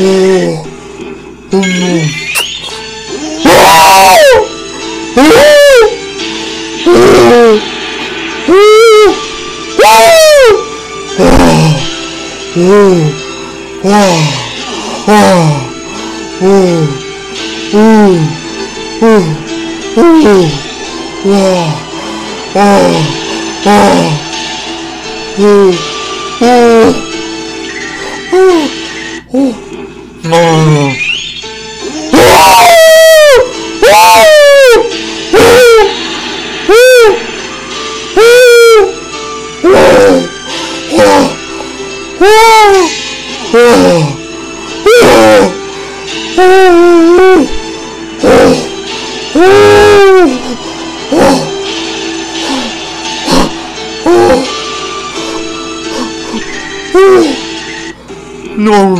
Oh. 오. 어. Ooh! No.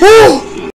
Woo!